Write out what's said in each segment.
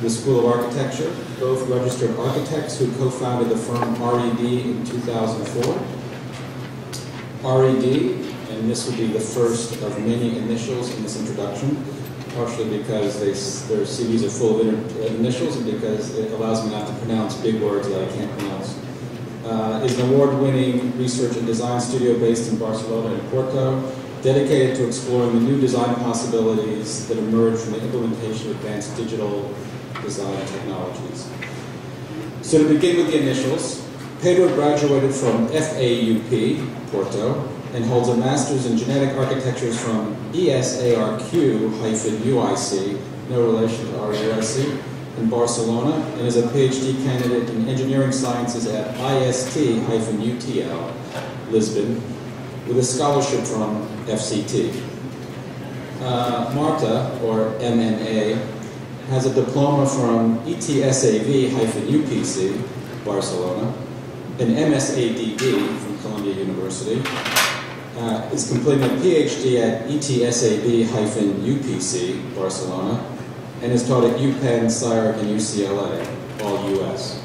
To the School of Architecture, both registered architects who co-founded the firm RED in 2004. RED, and this will be the first of many initials in this introduction, partially because they, their CVs are full of uh, initials and because it allows me not to pronounce big words that I can't pronounce. Uh, is an award-winning research and design studio based in Barcelona and Porto, dedicated to exploring the new design possibilities that emerge from the implementation of advanced digital design technologies. So to begin with the initials, Pedro graduated from FAUP, Porto, and holds a master's in genetic architectures from ESARQ-UIC, no relation to RUIC, in Barcelona, and is a PhD candidate in engineering sciences at IST-UTL, Lisbon, with a scholarship from FCT. Uh, Marta, or MNA, has a diploma from ETSAV-UPC, Barcelona, an MSAAD from Columbia University, uh, is completing a PhD at ETSAB-UPC, Barcelona, and is taught at UPenn, SCIARC, and UCLA, all US.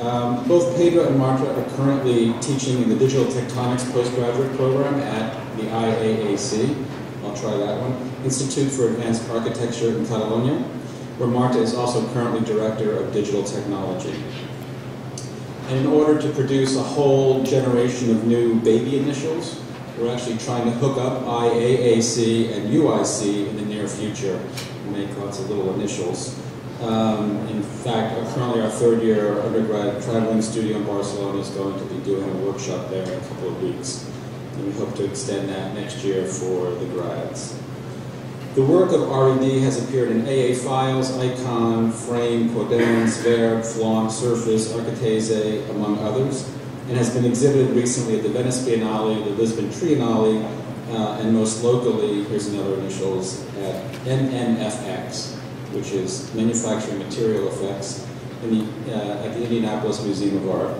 Um, both Pedro and Marta are currently teaching in the Digital Tectonics postgraduate program at the IAAC. I'll try that one. Institute for Advanced Architecture in Catalonia, where Marta is also currently Director of Digital Technology. And in order to produce a whole generation of new baby initials, we're actually trying to hook up IAAC and UIC in the near future make lots of little initials. Um, in fact, currently our third year undergrad traveling studio in Barcelona is going to be doing a workshop there in a couple of weeks. And we hope to extend that next year for the grads. The work of RED has appeared in AA Files, Icon, Frame, Quaderns, Verb, Flaunt, Surface, Archithese, among others, and has been exhibited recently at the Venice Biennale, the Lisbon Triennale, uh, and most locally, here's another initials, at MMFX, which is Manufacturing Material Effects, the, uh, at the Indianapolis Museum of Art.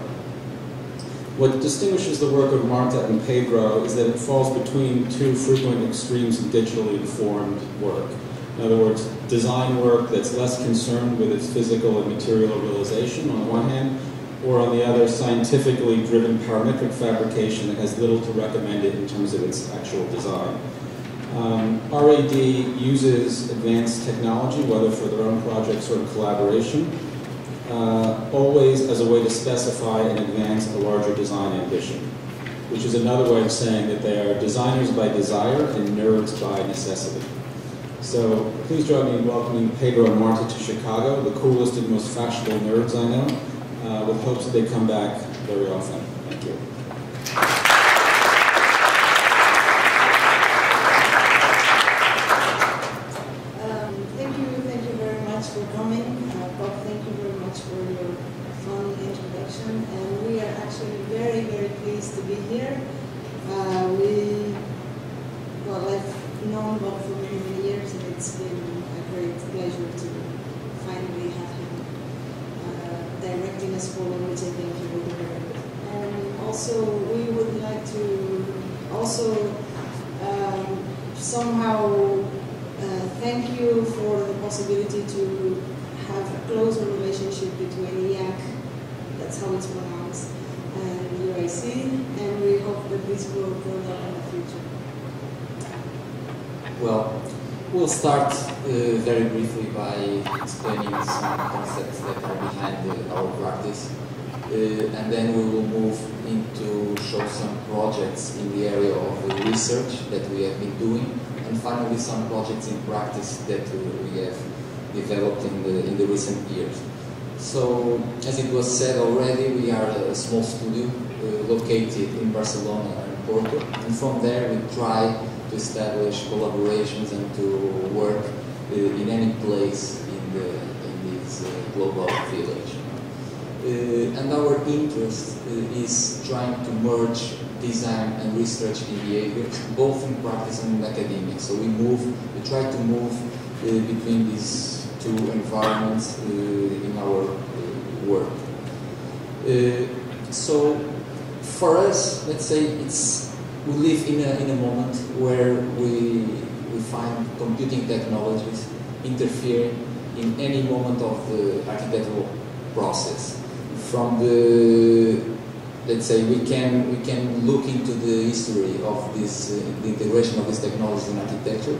What distinguishes the work of Marta and Pedro is that it falls between two frequent extremes of digitally informed work. In other words, design work that's less concerned with its physical and material realization on the one hand, or on the other, scientifically driven parametric fabrication that has little to recommend it in terms of its actual design. Um, RED uses advanced technology, whether for their own projects or in collaboration, uh, always as a way to specify and advance a larger design ambition, which is another way of saying that they are designers by desire and nerds by necessity. So please join me in welcoming Pedro and Marta to Chicago, the coolest and most fashionable nerds I know, Uh, with hopes that they come back very often. Thank you. We'll start uh, very briefly by explaining some concepts that are behind the, our practice. Uh, and then we will move into show some projects in the area of research that we have been doing, and finally some projects in practice that we have developed in the, in the recent years. So, as it was said already, we are a small studio uh, located in Barcelona and Porto, and from there we try to establish collaborations and to work uh, in any place in, the, in this uh, global village. Uh, and our interest is trying to merge design and research in behavior, both in practice and in academia. So we move, we try to move uh, between these two environments uh, in our uh, work. so for us, let's say it's we live in a, in a moment where we, we find computing technologies interfering in any moment of the architectural process. From the, let's say, we can, we can look into the history of this, uh, the integration of this technology in architecture.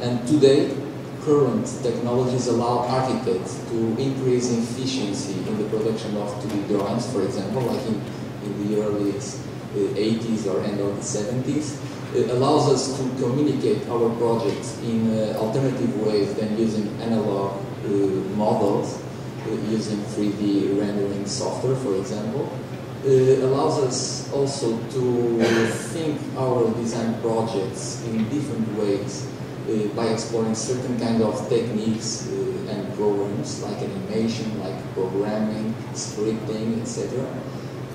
And today, current technologies allow architects to increase efficiency in the production of 2D drawings, for example, like in, in the early 80s uh, or end of the 70s. It allows us to communicate our projects in uh, alternative ways than using analog uh, models, uh, using 3D rendering software, for example. Uh, allows us also to think our design projects in different ways uh, by exploring certain kind of techniques uh, and programs like animation, like programming, scripting, etc.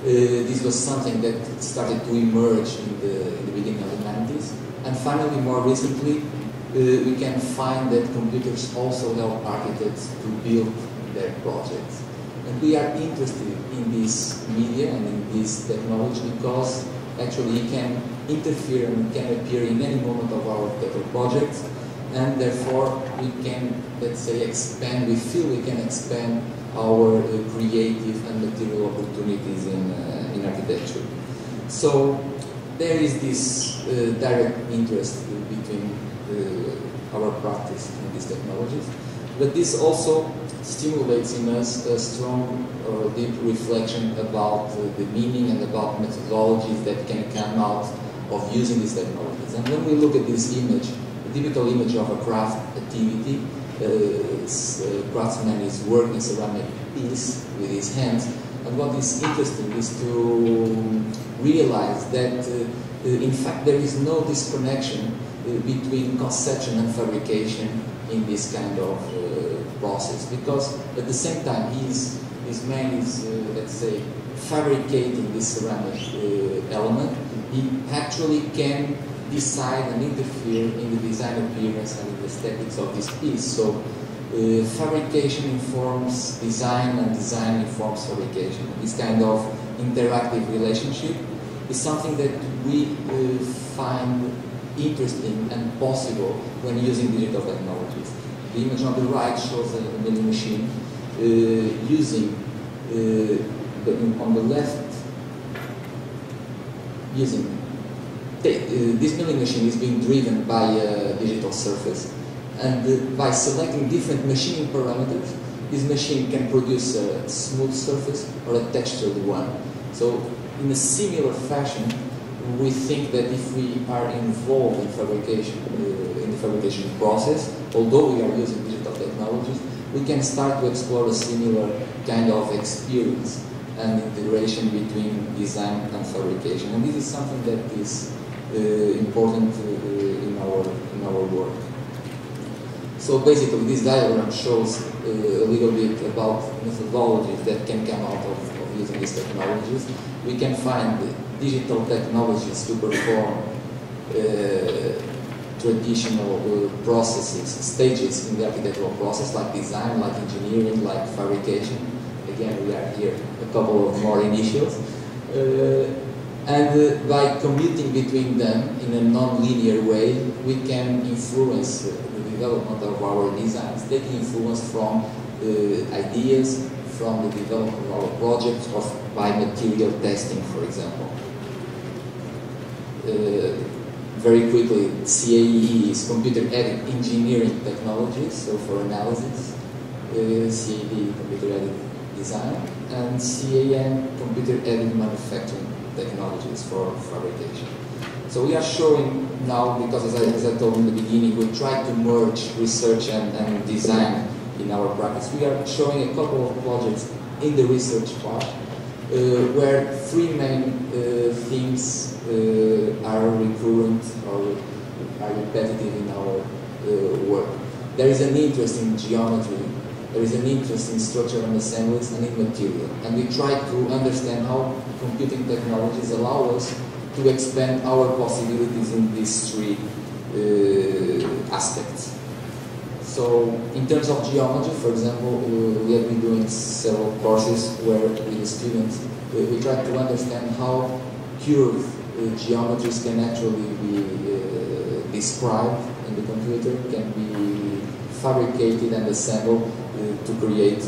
This was something that started to emerge in the, in the beginning of the 90s. And finally, more recently, uh, we can find that computers also help architects to build their projects. And we are interested in this media and in this technology because actually it can interfere and can appear in any moment of our architectural projects and therefore we can, let's say, expand, we feel we can expand our uh, creative and material opportunities in, uh, in architecture. So there is this uh, direct interest between uh, our practice and these technologies, but this also stimulates in us a strong or deep reflection about uh, the meaning and about methodologies that can come out of using these technologies. And when we look at this image, the typical image of a craft activity, uh, uh, craftsman is working ceramic piece with his hands, and what is interesting is to realize that uh, in fact there is no disconnection between conception and fabrication in this kind of process because at the same time his, his man is, uh, let's say, fabricating this ceramic uh, element, he actually can decide and interfere in the design appearance and in the aesthetics of this piece. So uh, fabrication informs design and design informs fabrication. This kind of interactive relationship is something that we uh, find interesting and possible when using digital technologies. The image on the right shows a milling machine uh, using, uh, the, on the left, using, uh, this milling machine is being driven by a digital surface and uh, by selecting different machining parameters, this machine can produce a smooth surface or a textured one. So in a similar fashion, we think that if we are involved in fabrication, uh, fabrication process, although we are using digital technologies, we can start to explore a similar kind of experience and integration between design and fabrication. And this is something that is uh, important uh, in our in our work. So basically, this diagram shows uh, a little bit about methodologies that can come out of, of using these technologies. We can find digital technologies to perform uh, traditional uh, processes, stages in the architectural process, like design, like engineering, like fabrication. Again, we are here a couple of more initials. Uh, and uh, by commuting between them in a non-linear way, we can influence uh, the development of our designs, taking influence from uh, ideas, from the development of our projects, or by material testing, for example. Very quickly, CAE is computer-aided engineering technologies, so for analysis, uh, CAD computer-aided design, and CAM computer-aided manufacturing technologies for fabrication. So we are showing now, because as I, as I told in the beginning, we try to merge research and, and design in our practice. We are showing a couple of projects in the research part, where three main uh, themes uh, are recurrent or are repetitive in our uh, work. There is an interest in geometry, there is an interest in structure and assemblies and in material. And we try to understand how computing technologies allow us to expand our possibilities in these three uh, aspects. So in terms of geometry, for example, uh, we have been doing several courses where with the students uh, we try to understand how curved uh, geometries can actually be described in the computer, can be fabricated and assembled to create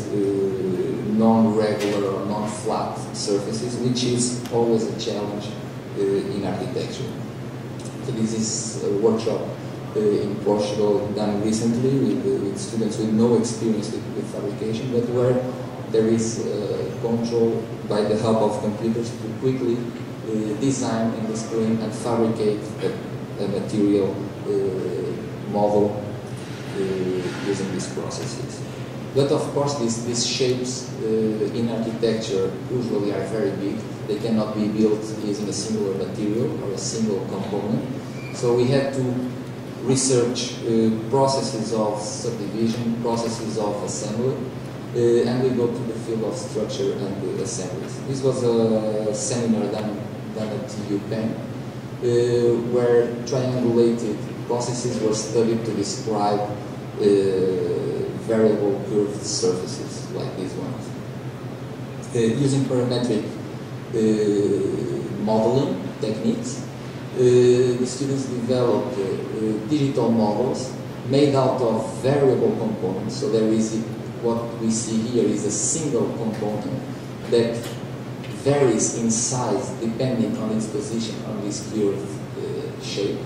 non-regular or non-flat surfaces, which is always a challenge in architecture. So this is a workshop uh, in Portugal done recently with, uh, with, students with no experience with, with fabrication, but where there is uh, control by the help of computers to quickly design the screen and fabricate a, a material model using these processes. But of course, these, these shapes uh, in architecture usually are very big. They cannot be built using a singular material or a single component. So we had to research uh, processes of subdivision, processes of assembly, uh, and we go to the field of structure and assemblies. This was a seminar done, done at UPenn, uh, where triangulated processes were studied to describe variable curved surfaces like these ones. Uh, using parametric uh, modeling techniques, the students developed uh, digital models made out of variable components. So there is what we see here is a single component that varies in size depending on its position on this curved uh, shape.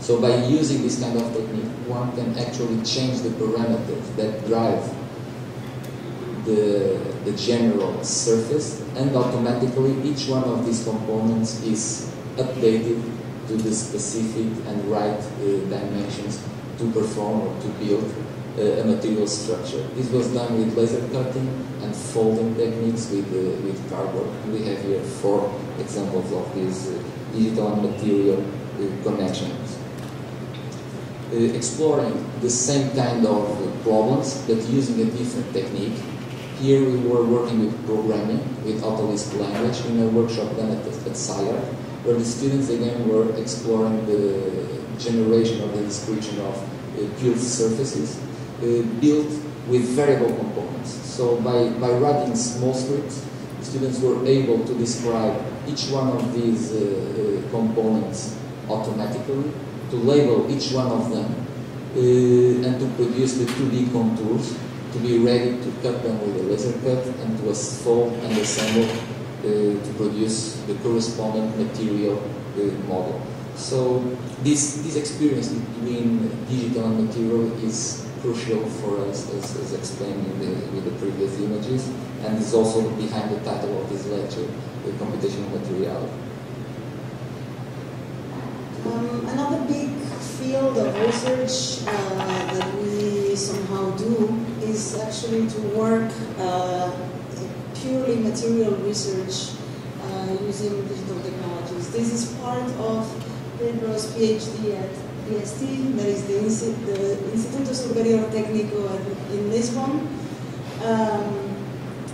So by using this kind of technique, one can actually change the parameters that drive the, the general surface and automatically each one of these components is updated to the specific and right uh, dimensions to perform or to build uh, a material structure. This was done with laser cutting and folding techniques with, uh, with cardboard. We have here four examples of these uh, digital and material uh, connections. Uh, exploring the same kind of problems but using a different technique. Here we were working with programming with AutoLISP language in a workshop done at, at SCI-Arc where the students again were exploring the generation of the description of uh, built surfaces uh, built with variable components. So by, by writing small scripts, students were able to describe each one of these uh, uh components automatically, to label each one of them, uh, and to produce the 2D contours to be ready to cut them with a laser cut and to fold and assemble to produce the corresponding material uh, model. So this, this experience between digital and material is crucial for us as, as explained in the, with the previous images and is also behind the title of this lecture, the computational materiality. Um, another big field of research uh, that we somehow do is actually to work uh, purely material research uh, using digital technologies. This is part of Pedro's PhD at IST, that is the, the Instituto Superior Técnico in Lisbon, um,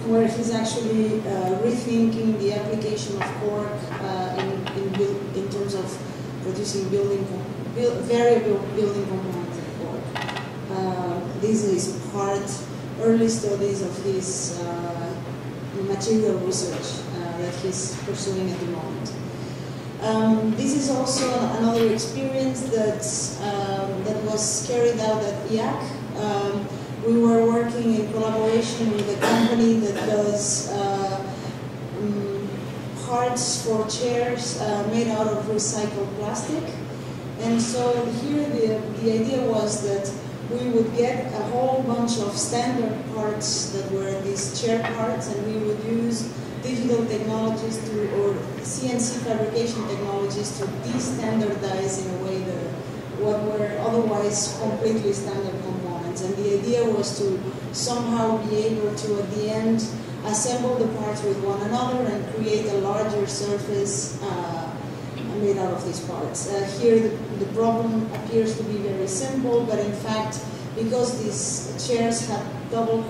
where he's actually uh, rethinking the application of cork uh, in, in, in, terms of producing building build, variable building components of cork. Uh, this is part, early studies of his uh, material research uh, that he's pursuing at the moment. Um, this is also another experience that, um, that was carried out at IAC. Um, we were working in collaboration with a company that does uh, um, parts for chairs uh, made out of recycled plastic. And so here the, the idea was that we would get a whole bunch of standard parts that were these chair parts and we would use digital technologies to, or CNC fabrication technologies to de-standardize in a way the, what were otherwise completely standard components. And the idea was to somehow be able to, at the end, assemble the parts with one another and create a larger surface uh, made out of these parts. Uh, here the, the problem appears to be very simple, but in fact, because these chairs double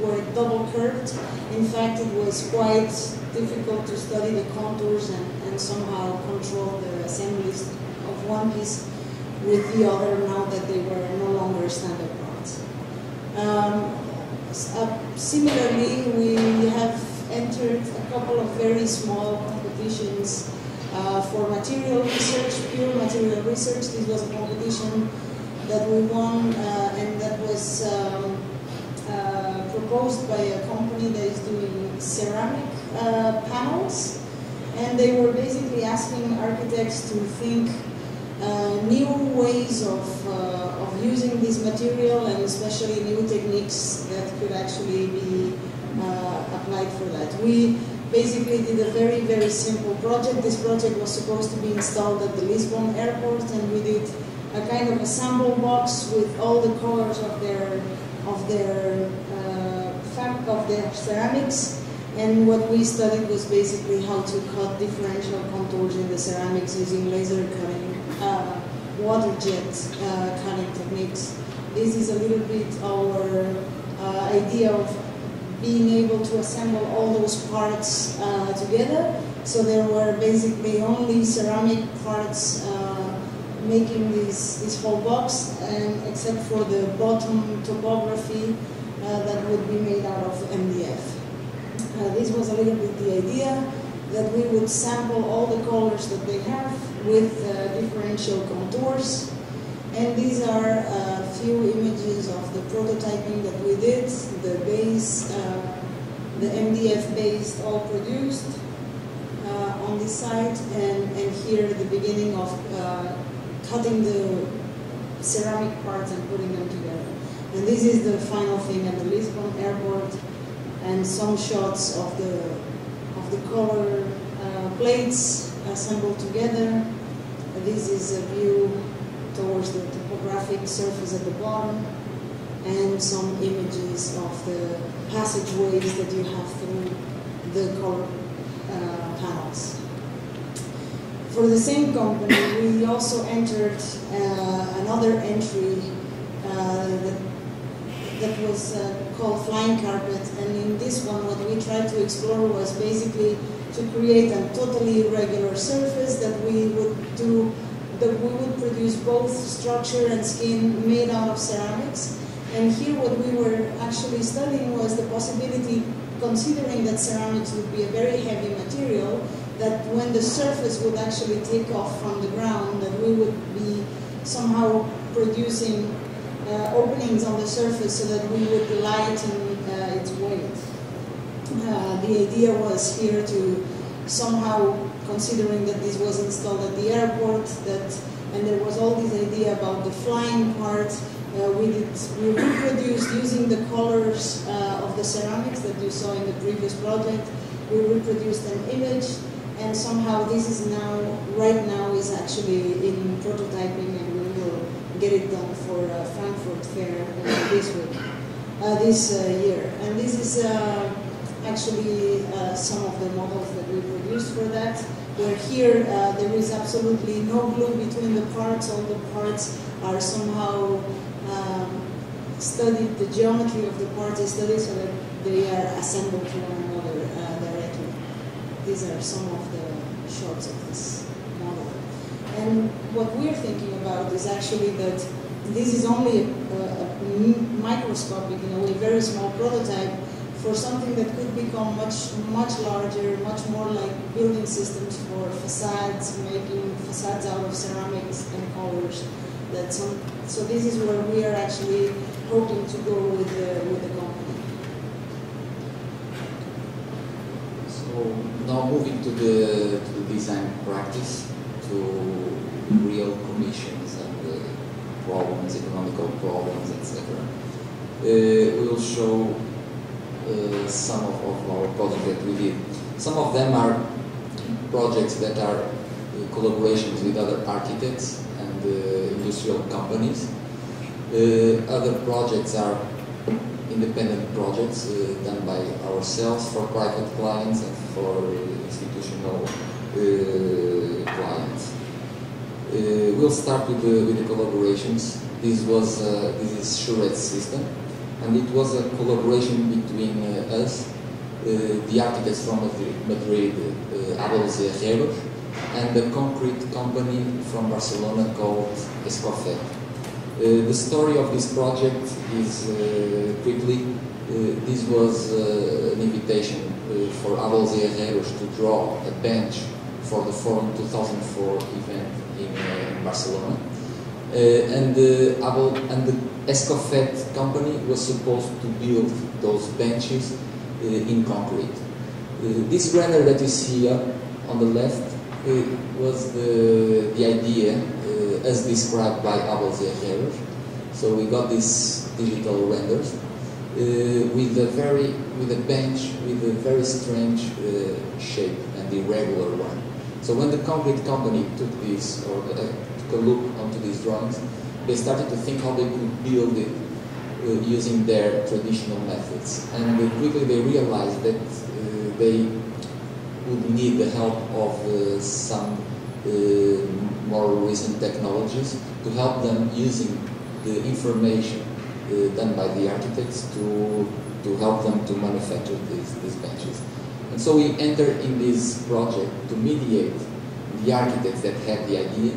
were double curved, in fact it was quite difficult to study the contours and, and somehow control the assemblies of one piece with the other now that they were no longer standard parts. Um, uh, similarly, we have entered a couple of very small competitions Uh, for material research, pure material research, this was a competition that we won uh, and that was um, uh, proposed by a company that is doing ceramic uh, panels. And they were basically asking architects to think uh, new ways of, of using this material and especially new techniques that could actually be applied for that. We basically did a very, very simple project. This project was supposed to be installed at the Lisbon airport and we did a kind of a sample box with all the colors of their of their uh, of their ceramics. And what we studied was basically how to cut differential contours in the ceramics using laser cutting, uh, water jet uh, cutting techniques. This is a little bit our uh, idea of being able to assemble all those parts uh, together. So there were basically only ceramic parts uh, making this, this whole box, and except for the bottom topography uh, that would be made out of MDF. Uh, this was a little bit the idea that we would sample all the colors that they have with differential contours and these are few images of the prototyping that we did, the base, uh, the MDF base all produced uh, on this site, and, and here the beginning of uh, cutting the ceramic parts and putting them together. And this is the final thing at the Lisbon airport, and some shots of the, of the color uh, plates assembled together. This is a view towards the topographic surface at the bottom and some images of the passageways that you have through the color uh, panels. For the same company, we also entered uh, another entry uh, that, that was uh, called Flying Carpet, and in this one, what we tried to explore was basically to create a totally irregular surface that we would do that we would produce both structure and skin made out of ceramics. And here what we were actually studying was the possibility, considering that ceramics would be a very heavy material, that when the surface would actually take off from the ground, that we would be somehow producing uh, openings on the surface so that we would lighten uh, its weight. Uh, the idea was here to somehow considering that this was installed at the airport, that and there was all this idea about the flying part. Uh, we did we reproduced using the colors uh, of the ceramics that you saw in the previous project. We reproduced an image, and somehow this is now right now is actually in prototyping, and we will get it done for uh, Frankfurt Fair this week, uh, this uh, year. And this is uh, actually some of the models that we produced for that where here uh, there is absolutely no glue between the parts, all the parts are somehow um, studied, the geometry of the parts is studied so that they are assembled to one another uh, directly. These are some of the shots of this model. And what we're thinking about is actually that this is only a, a, a microscopic, in a way, very small prototype for something that could become much, much larger, much more like building systems for facades, making facades out of ceramics and colors. That some, so this is where we are actually hoping to go with the, with the company. So now moving to the, to the design practice, to real commissions and problems, economical problems, etc. Uh, we will show uh, some of, of, our projects that we did. Some of them are projects that are uh, collaborations with other architects and uh, industrial companies. other projects are independent projects done by ourselves for private clients and for institutional clients. We'll start with the, with the collaborations. This was this is Suret system and it was a collaboration between uh, us, uh, the architects from Madrid, uh, Abalos Herreros, and a concrete company from Barcelona called Escofet. Uh, the story of this project is uh, quickly, uh, this was an invitation for Abalos Herreros to draw a bench for the Forum 2004 event uh, in Barcelona. Uh, and the Abel and the Escofet company was supposed to build those benches uh, in concrete. Uh, this render that you see here on the left was the, the idea as described by Abalos Herrero. So we got these digital renders uh, with a very with a bench with a very strange uh, shape and irregular one. So when the concrete company took this or uh, took a look onto these drawings, they started to think how they could build it uh, using their traditional methods. And quickly they realized that uh, they would need the help of uh, some uh, more recent technologies to help them using the information uh, done by the architects to, to help them to manufacture these, these benches. And so we entered in this project to mediate the architects that had the idea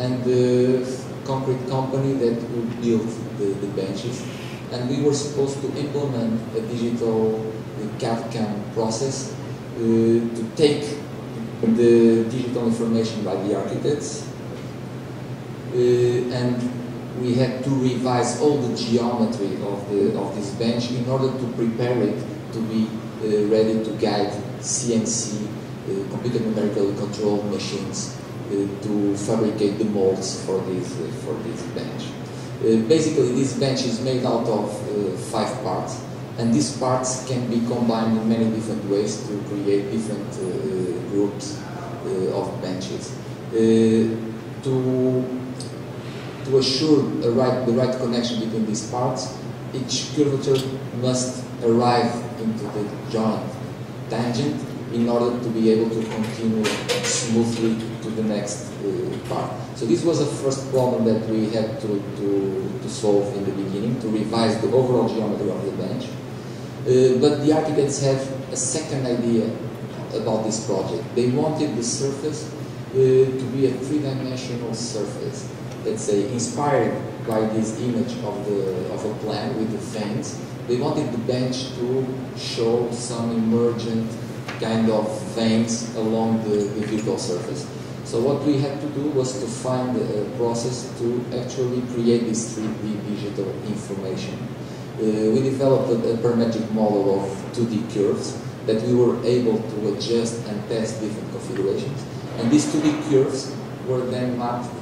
and the concrete company that would build the, the benches. And we were supposed to implement a digital CAD-CAM process uh, to take the digital information by the architects uh, and we had to revise all the geometry of, the, of this bench in order to prepare it to be uh, ready to guide CNC, uh, computer numerically controlled machines uh, to fabricate the molds for this, uh, for this bench. Uh, basically, this bench is made out of uh, five parts, and these parts can be combined in many different ways to create different groups of benches. to to assure right, the right connection between these parts, each curvature must arrive into the joint tangent in order to be able to continue smoothly to the next uh, part. So this was the first problem that we had to, to, to solve in the beginning, to revise the overall geometry of the bench. Uh, but the architects have a second idea about this project. They wanted the surface uh, to be a three-dimensional surface let's say, inspired by this image of, the, of a plan with the fence, they wanted the bench to show some emergent kind of veins along the, the surface. So what we had to do was to find a process to actually create this 3D digital information. Uh, we developed a, parametric model of 2D curves that we were able to adjust and test different configurations. And these 2D curves were then mapped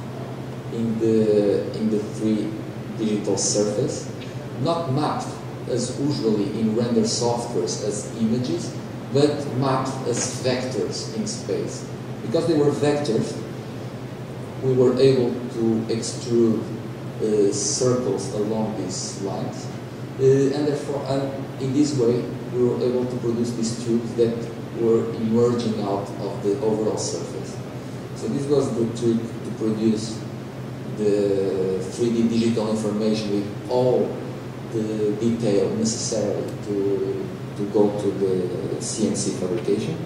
in the, in the three digital surface, not mapped as usually in render softwares as images, but mapped as vectors in space. Because they were vectors, we were able to extrude uh, circles along these lines. Uh, and therefore, and in this way, we were able to produce these tubes that were emerging out of the overall surface. So this was the trick to produce the 3D digital information with all the detail necessary to, to go to the CNC fabrication.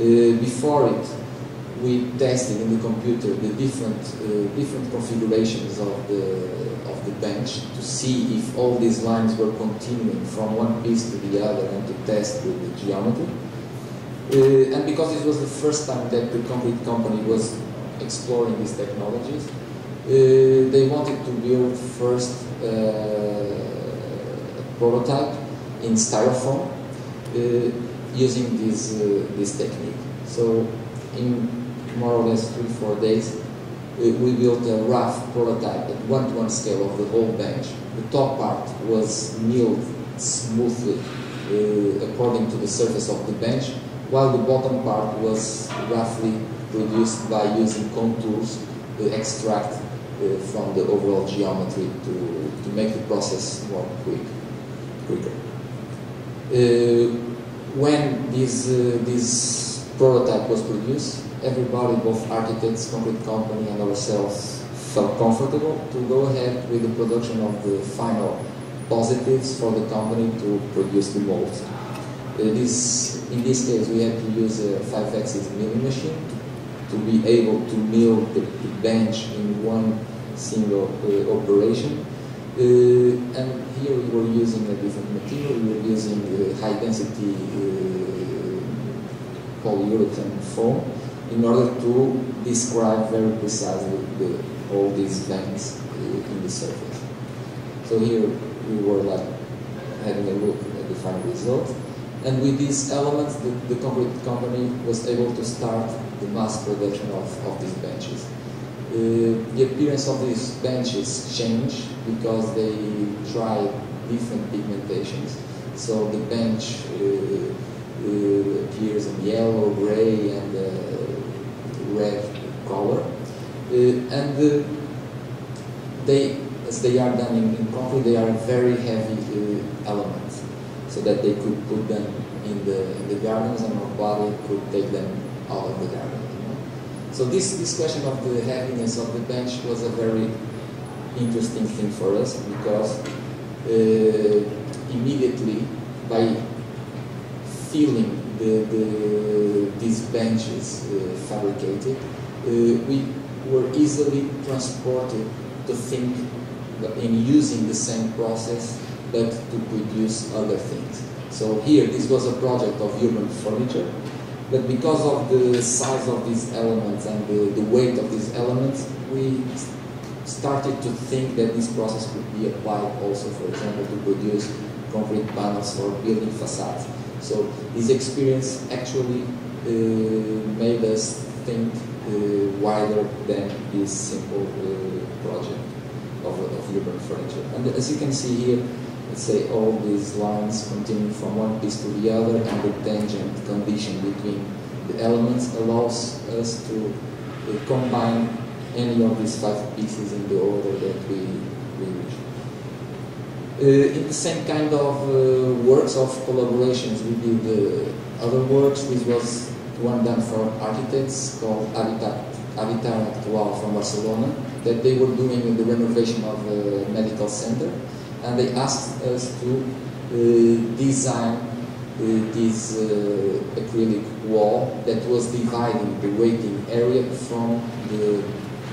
Uh, before it, we tested in the computer the different uh, different configurations of the of the bench to see if all these lines were continuing from one piece to the other and to test the, the geometry. Uh, and because this was the first time that the concrete company was exploring these technologies, uh, they wanted to build first uh, a prototype in styrofoam uh, using this, this technique. So in more or less three, four days, we built a rough prototype at one-to-one -one scale of the whole bench. The top part was milled smoothly uh, according to the surface of the bench, while the bottom part was roughly produced by using contours to extract uh, from the overall geometry to, to make the process more quick, quicker. Uh, when this, uh, this prototype was produced, everybody, both architects, concrete company, and ourselves felt comfortable to go ahead with the production of the final positives for the company to produce the molds. Uh, this, in this case, we had to use a 5-axis milling machine to, to, be able to mill the, the bench in one single uh, operation. Uh, and here we were using a different material, we were using high density uh, polyurethane foam in order to describe very precisely the, all these uh, in the surface. So here we were like having a look at the final result. And with these elements, the, the concrete company was able to start the mass production of, of these benches. Uh, the appearance of these benches change because they try different pigmentations. So the bench uh, uh, appears in yellow, gray, and red color. And they, as they are done in, in concrete, they are very heavy elements so that they could put them in the in the gardens and nobody could take them out of the garden. So this this question of the heaviness of the bench was a very interesting thing for us because uh, immediately by feeling the, the these benches uh, fabricated, uh, we were easily transported to think in using the same process but to produce other things. So here, this was a project of urban furniture, but because of the size of these elements and the, the weight of these elements, we started to think that this process could be applied also, for example, to produce concrete panels for building facades. So this experience actually uh, made us think uh, wider than this simple uh, project of, of urban furniture. And as you can see here, let's say all these lines continue from one piece to the other and the tangent condition between the elements allows us to uh, combine any of these five pieces in the order that we, we wish. Uh, in the same kind of uh, works of collaborations we did uh, other works. This was one done for architects called Habitat, Habitat Actual from Barcelona that they were doing the renovation of a medical center and they asked us to uh, design uh, this uh, acrylic wall that was dividing the waiting area from the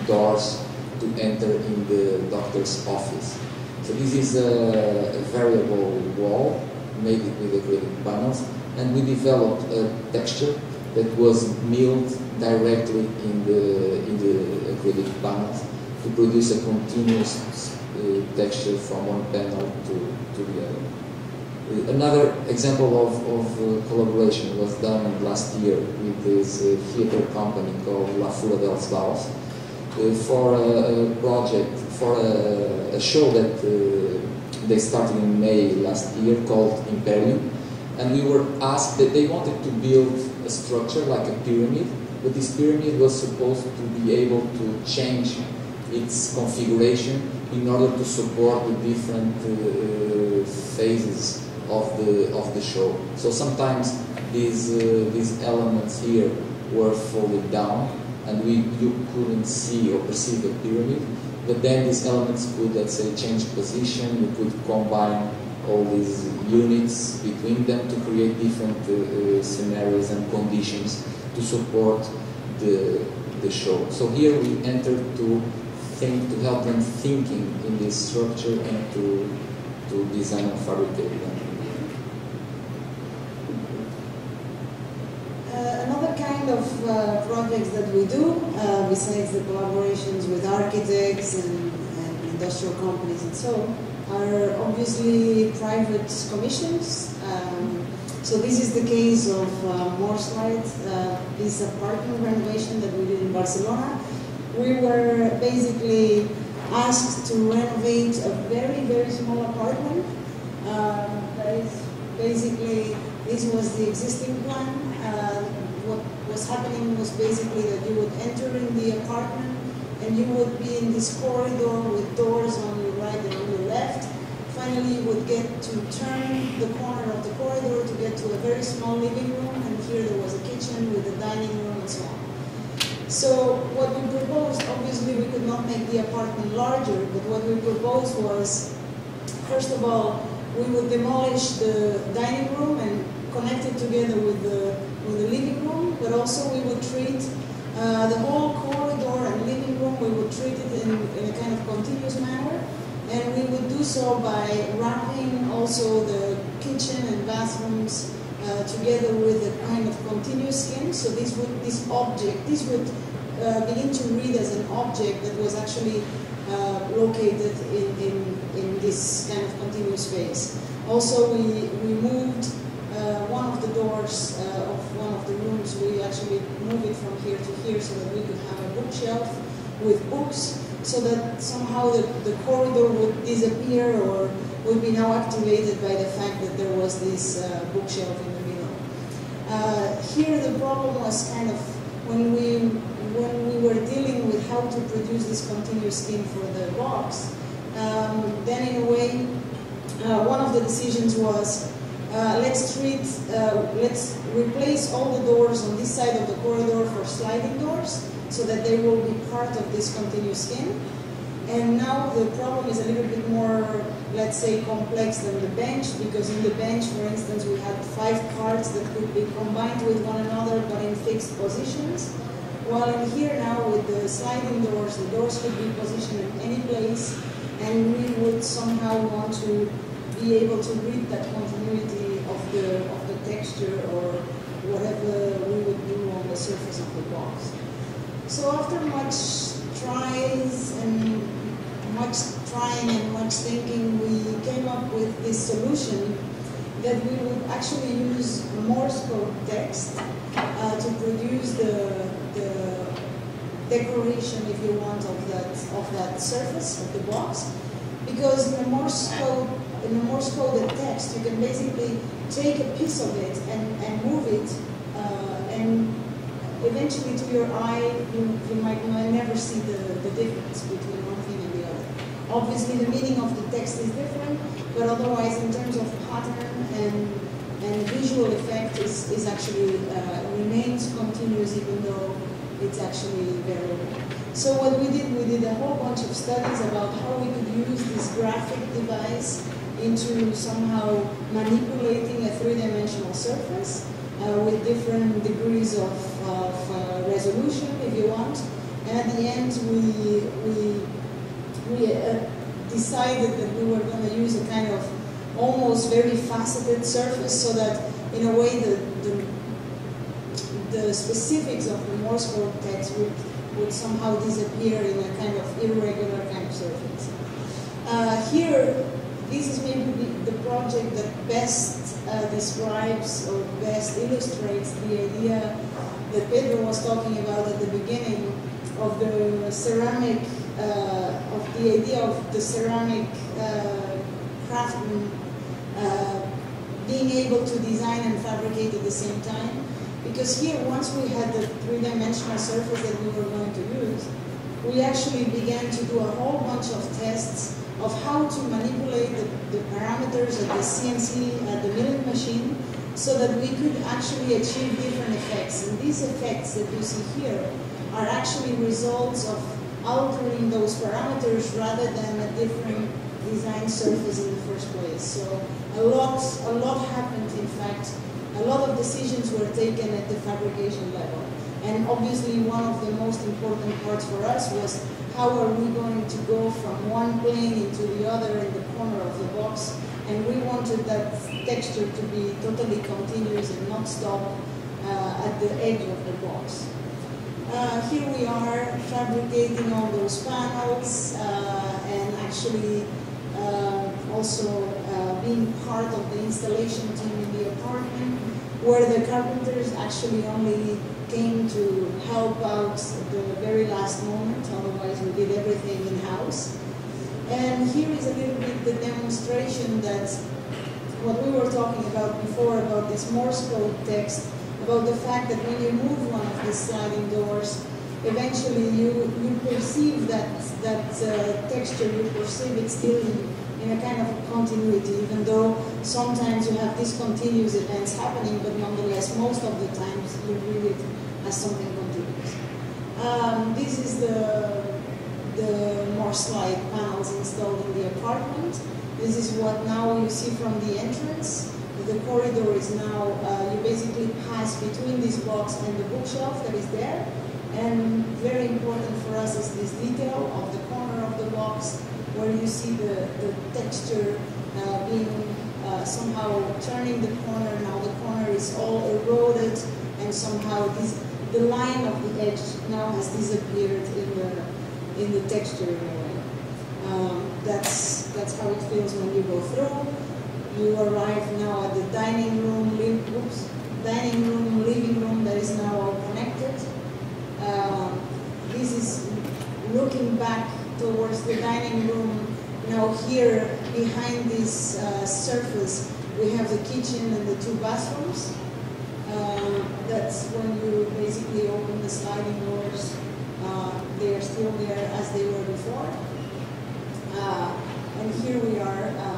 doors to enter in the doctor's office. So this is a, a variable wall made with acrylic panels and we developed a texture that was milled directly in the, in the acrylic panels to produce a continuous texture from one panel to, to the other. Uh, another example of, of uh, collaboration was done last year with this theater company called La Fura dels Baus for a, a, project, for a, a show that they started in May last year called Imperium. And we were asked that they wanted to build a structure like a pyramid, but this pyramid was supposed to be able to change its configuration in order to support the different uh, phases of the of the show. So sometimes these uh, these elements here were folded down, and we you couldn't see or perceive the pyramid. But then these elements could, let's say, change position. You could combine all these units between them to create different uh, uh scenarios and conditions to support the the show. So here we enter to think, to help them thinking in this structure and to, to design and fabricate them. Uh, another kind of uh, projects that we do, uh, besides the collaborations with architects and, and, industrial companies and so on, are obviously private commissions. Um, so this is the case of uh, Moorslight, uh, this apartment renovation that we did in Barcelona we were basically asked to renovate a very, very small apartment. Uh, that is basically, this was the existing plan. Uh, what was happening was basically that you would enter in the apartment and you would be in this corridor with doors on your right and on your left. Finally, you would get to turn the corner of the corridor to get to a very small living room, and here there was a kitchen with a dining room and so on. So what we proposed, obviously we could not make the apartment larger, but what we proposed was, first of all, we would demolish the dining room and connect it together with the, with the living room, but also we would treat uh, the whole corridor and living room, we would treat it in, in a kind of continuous manner, and we would do so by wrapping also the kitchen and bathrooms uh, together with a kind of continuous skin. So this would, this object, this would uh, begin to read as an object that was actually uh, located in, in, in, this kind of continuous space. Also, we, we moved uh, one of the doors uh, of one of the rooms, we actually moved it from here to here so that we could have a bookshelf with books so that somehow the, the corridor would disappear or would be now activated by the fact that there was this uh, bookshelf in the. Uh, here the problem was kind of when we when we were dealing with how to produce this continuous scheme for the box, um, then in a way, uh, one of the decisions was uh, let's treat, uh, let's replace all the doors on this side of the corridor for sliding doors so that they will be part of this continuous scheme. And now the problem is a little bit more, let's say, complex than the bench, because in the bench, for instance, we had five cards that could be combined with one another, but in fixed positions. While in here now, with the sliding doors, the doors could be positioned in any place, and we would somehow want to be able to read that continuity of the, of the texture or whatever we would do on the surface of the box. So after much tries and much trying and much thinking, we came up with this solution that we would actually use Morse code text uh, to produce the, the decoration, if you want, of that, of that surface, of the box. Because in the Morse code, in the Morse coded text, you can basically take a piece of it and, and move it uh, and eventually to your eye, you, you might never see the, the difference between one thing and the other. Obviously, the meaning of the text is different, but otherwise, in terms of pattern and, and visual effect, is, is actually uh, remains continuous even though it's actually variable. So what we did, we did a whole bunch of studies about how we could use this graphic device into somehow manipulating a three-dimensional surface uh, with different degrees of, of uh, resolution, if you want. And at the end, we, we, we uh, decided that we were going to use a kind of almost very faceted surface so that, in a way, the, the, the specifics of the Morse code text would, would somehow disappear in a kind of irregular kind of surface. Uh, here, this is maybe the project that best uh, describes or best illustrates the idea that Pedro was talking about at the beginning of the ceramic, uh, the idea of the ceramic uh, craftsman uh, being able to design and fabricate at the same time. Because here, once we had the three-dimensional surface that we were going to use, we actually began to do a whole bunch of tests of how to manipulate the, the parameters of the CNC at the milling machine so that we could actually achieve different effects. And these effects that you see here are actually results of altering those parameters rather than a different design surface in the first place. So a lot, a lot happened, in fact. A lot of decisions were taken at the fabrication level. And obviously one of the most important parts for us was how are we going to go from one plane into the other in the corner of the box. And we wanted that texture to be totally continuous and not stop uh, at the edge of the box. Uh, here we are fabricating all those panels uh, and actually uh, also uh, being part of the installation team in the apartment where the carpenters actually only came to help out the very last moment, otherwise we did everything in-house. And here is a little bit the demonstration that what we were talking about before about this Morse code text, about the fact that when you move these sliding doors, eventually you, you perceive that, that uh, texture, you perceive it still in, in a kind of continuity, even though sometimes you have discontinuous events happening, but nonetheless, most of the times you read it as something continuous. Um, this is the, the Morse light panels installed in the apartment. This is what now you see from the entrance. The corridor is now, uh, you basically pass between this box and the bookshelf that is there. And very important for us is this detail of the corner of the box where you see the, the texture uh, being uh, somehow turning the corner. Now the corner is all eroded, and somehow this, the line of the edge now has disappeared in the in the texture. Um, that's that's how it feels when you go through. You arrive now at the dining room, oops, dining room, living room that is now all connected. Um, this is looking back towards the dining room. Now here, behind this uh, surface, we have the kitchen and the two bathrooms. Uh, that's when you basically open the sliding doors. Uh, they are still there as they were before. Uh, and here we are uh,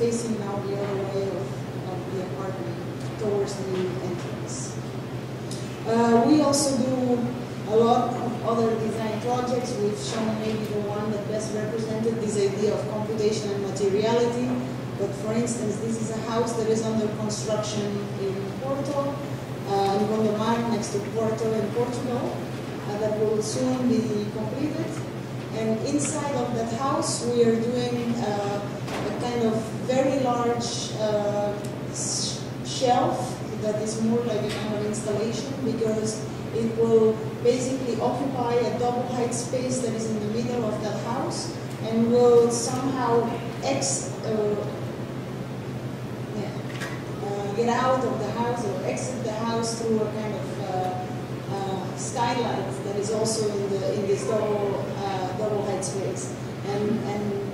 facing now the other way of, of the apartment towards the entrance. Uh, we also do a lot of other design projects. We've shown maybe the one that best represented this idea of computation and materiality. But for instance, this is a house that is under construction in Porto, uh, in Gondomar, next to Porto in Portugal, uh, that will soon be completed. And inside of that house, we are doing uh, kind of very large uh, shelf that is more like a kind of installation because it will basically occupy a double height space that is in the middle of that house and will somehow ex, uh, yeah, uh, get out of the house or exit the house through a kind of uh, uh, skylight that is also in the in this double uh, double height space. And and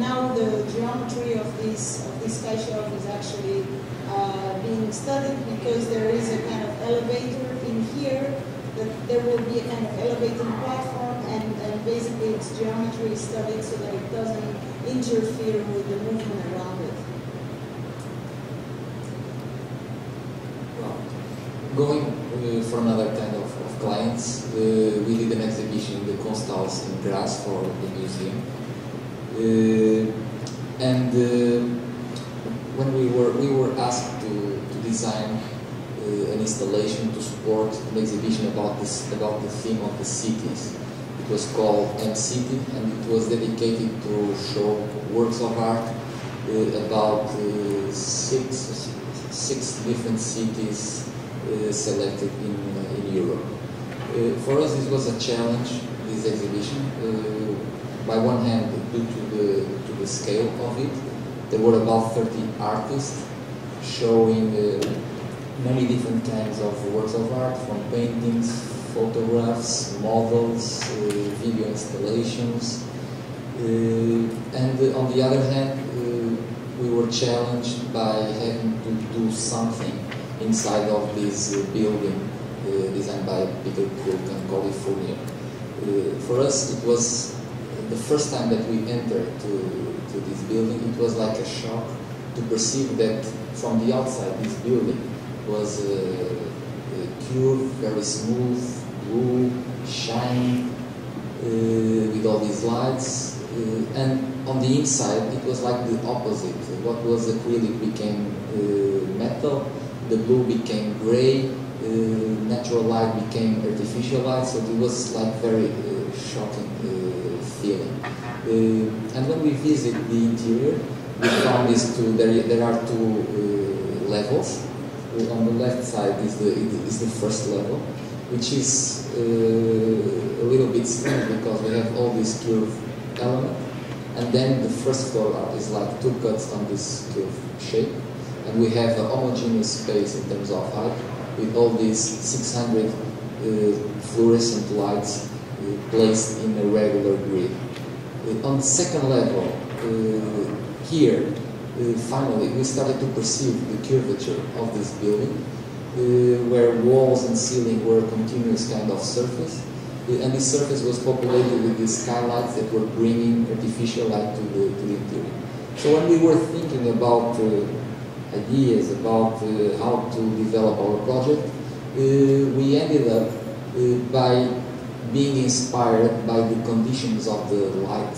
now the geometry of this of this sky shelf is actually uh, being studied because there is a kind of elevator in here. That there will be a kind of elevated platform, and, and basically its geometry is studied so that it doesn't interfere with the movement around it. Well, going uh, for another kind of, of clients, uh, we did an exhibition in the Kunsthaus in Graz for the museum. Uh, and uh, when we were we were asked to, to design uh, an installation to support an exhibition about this about the theme of the cities. It was called M City, and it was dedicated to show works of art uh, about uh, six six different cities uh, selected in uh, in Europe. For us, this was a challenge. This exhibition, by one hand, due to the scale of it, there were about 30 artists showing uh, many different kinds of works of art, from paintings, photographs, models, uh, video installations. Uh, and on the other hand, we were challenged by having to do something inside of this uh, building uh, designed by Peter Cook and Colin Fournier. Uh, for us, it was the first time that we entered to, to this building. It was like a shock to perceive that from the outside, this building was uh, uh, curved, very smooth, blue, shiny, uh, with all these lights. Uh, and on the inside, it was like the opposite. What was acrylic became uh, metal, the blue became gray, uh, natural light became artificial light, so it was like very uh, shocking feeling. Uh, and when we visit the interior, we found these two, there, there are two uh, levels. Uh, on the left side is the, is the first level, which is a little bit strange because we have all these curved element, and then the first floor art is like two cuts on this curved shape, and we have a homogeneous space in terms of height with all these 600 uh, fluorescent lights placed in a regular grid. Uh, on the second level, uh, here, uh, finally, we started to perceive the curvature of this building, where walls and ceiling were a continuous kind of surface, and this surface was populated with these skylights that were bringing artificial light to the, to the interior. So when we were thinking about uh, ideas about uh, how to develop our project, uh, we ended up by being inspired by the conditions of the light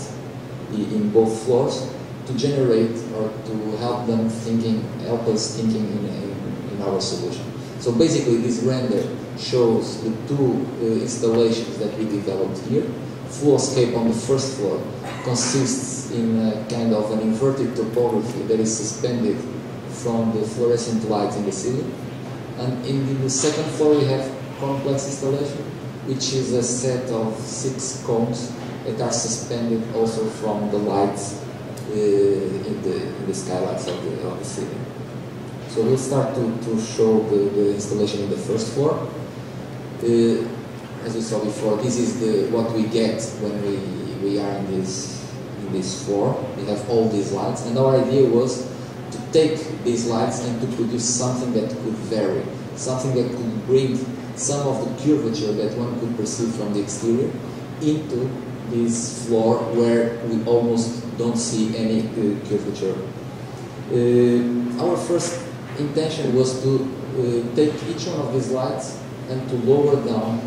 in both floors to generate or to help them thinking, help us thinking in, in, in our solution. So basically this render shows the two uh, installations that we developed here. Flagscape on the first floor consists in a kind of an inverted topography that is suspended from the fluorescent lights in the ceiling. And in the second floor we have complex installation, which is a set of six cones that are suspended also from the lights uh, in, the, in the skylights of the, of the ceiling. So we'll start to, to show the, the installation in the first floor. Uh, as we saw before, this is the what we get when we, we are in this in this floor. We have all these lights, and our idea was to take these lights and to produce something that could vary, something that could bring some of the curvature that one could perceive from the exterior into this floor where we almost don't see any uh, curvature. Uh, our first intention was to uh, take each one of these lights and to lower down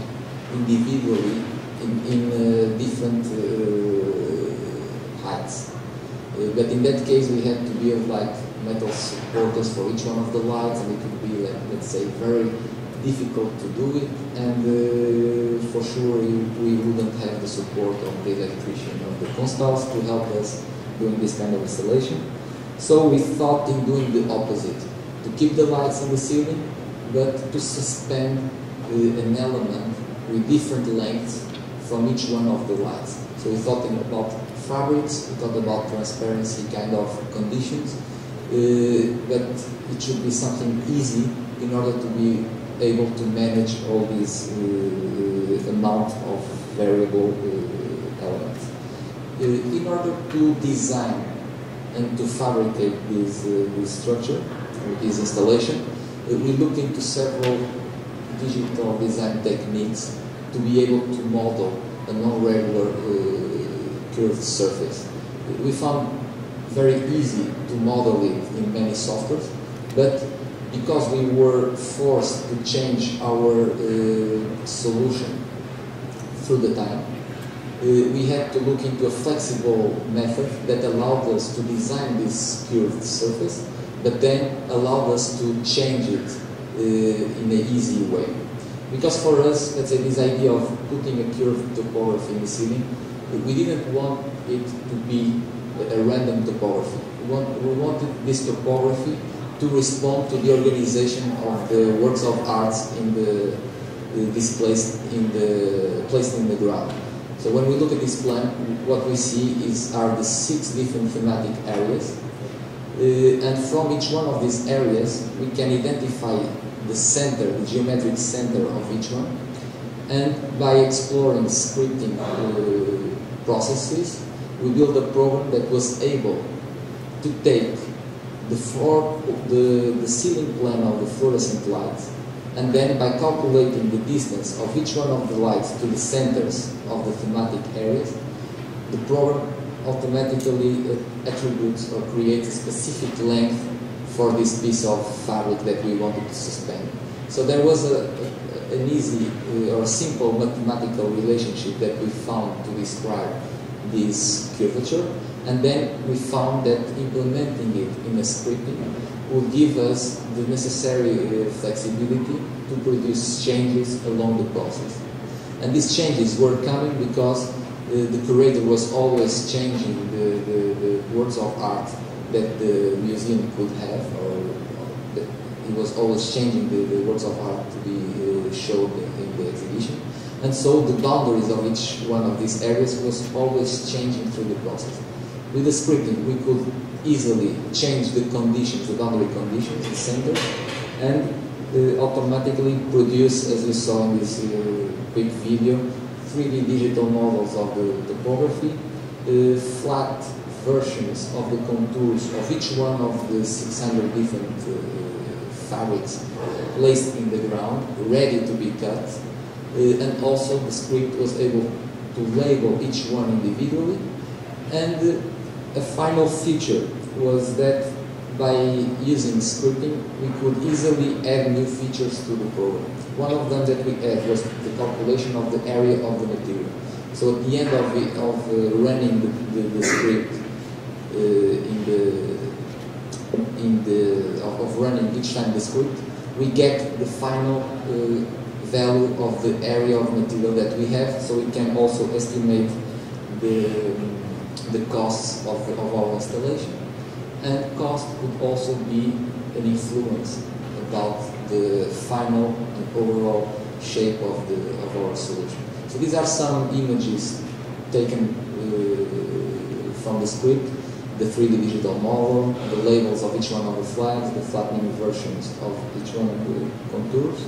individually in, in uh, different uh, heights. Uh, but in that case, we had to build like metal supporters for each one of the lights, and it would be, like, let's say, very difficult to do it. And uh, for sure, we wouldn't have the support of the electrician of the Kunsthaus to help us doing this kind of installation. So we thought in doing the opposite, to keep the lights on the ceiling, but to suspend uh, an element with different lengths from each one of the lights. So we thought about fabrics, we thought about transparency kind of conditions, uh, but it should be something easy in order to be able to manage all these uh, amount of variable uh, elements. Uh, in order to design and to fabricate this, uh, this structure, this installation, uh, we looked into several digital design techniques to be able to model a non-regular uh, curved surface. We found very easy to model it in many softwares, but because we were forced to change our uh, solution through the time, uh, we had to look into a flexible method that allowed us to design this curved surface, but then allowed us to change it uh, in an easy way. Because for us, let's say this idea of putting a curved topography in the ceiling, we didn't want it to be a random topography. We, we wanted this topography to respond to the organization of the works of art in the, the displaced in the placed in the ground. So when we look at this plan, what we see is are the six different thematic areas, uh, and from each one of these areas, we can identify the center, the geometric center of each one. And by exploring scripting uh, processes, we built a program that was able to take the floor, the, the ceiling plane of the fluorescent lights, and then by calculating the distance of each one of the lights to the centers of the thematic areas, the program automatically uh, attributes or creates a specific length for this piece of fabric that we wanted to suspend. So there was a, a, an easy uh, or simple mathematical relationship that we found to describe this curvature, and then we found that implementing it in a scripting would give us the necessary uh, flexibility to produce changes along the process. And these changes were coming because uh, the curator was always changing the, the, the works of art that the museum could have, or, or he was always changing the, the, works of art to be uh, showed in the exhibition. And so the boundaries of each one of these areas was always changing through the process. With the scripting, we could easily change the conditions, the boundary conditions, the center, and uh, automatically produce, as we saw in this uh, quick video, 3D digital models of the topography, uh, flat versions of the contours of each one of the 600 different uh, fabrics placed in the ground, ready to be cut. Uh, and also the script was able to label each one individually. And uh, a final feature was that by using scripting, we could easily add new features to the program. One of them that we had was the calculation of the area of the material. So at the end of, the, of uh, running the, the, the script, uh, in the in the of running each time the script, we get the final uh, value of the area of material that we have, so we can also estimate the the costs of, of our installation. And cost could also be an influence about the final and overall shape of, the, of our solution. So these are some images taken uh, from the script, the 3D digital model, the labels of each one of the flags, the flattening versions of each one of the contours.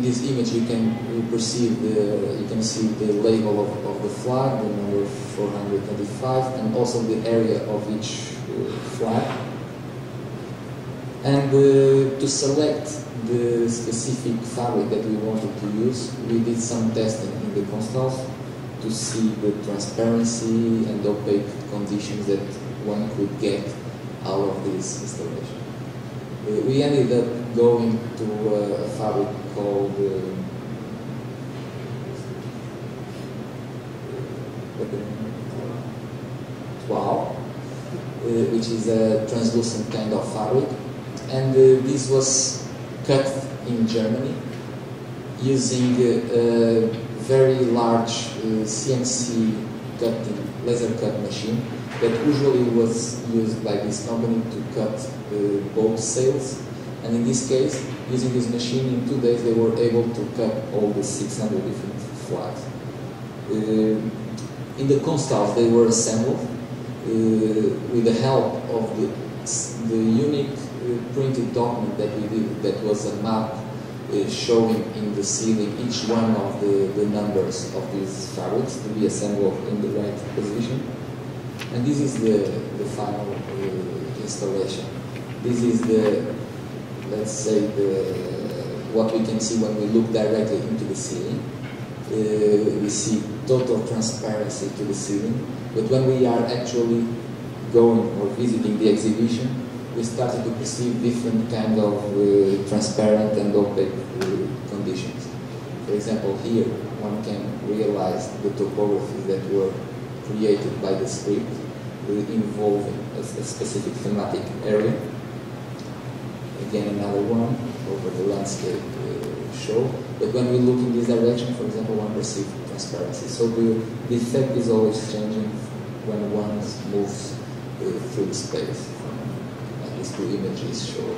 In this image you can perceive the, you can see the label of, of the flag, the number 425, and also the area of each uh, flag. And uh, to select the specific fabric that we wanted to use, we did some testing in the Kunsthaus to see the transparency and opaque conditions that one could get out of this installation. Uh, we ended up going to uh, a fabric called uh, Wow, uh, which is a translucent kind of fabric. And uh, this was cut in Germany using a very large CNC uh, cutting laser cut machine that usually was used by this company to cut uh, boat sails and in this case using this machine in two days they were able to cut all the 600 different flags. Uh, in the Kunsthaus they were assembled uh, with the help of the, the unique printed document that we did that was a map uh, showing in the ceiling each one of the, the numbers of these fabrics to be assembled in the right position. And this is the, the final uh, installation. This is the, let's say, the what we can see when we look directly into the ceiling. Uh, we see total transparency to the ceiling, but when we are actually going or visiting the exhibition, we started to perceive different kind of uh, transparent and opaque uh, conditions. For example, here one can realize the topographies that were created by the script uh, involving a, a, specific thematic area. Again, another one over the landscape uh, show. But when we look in this direction, for example, one perceives transparency. So the, the effect is always changing when one moves uh, through the space these two images show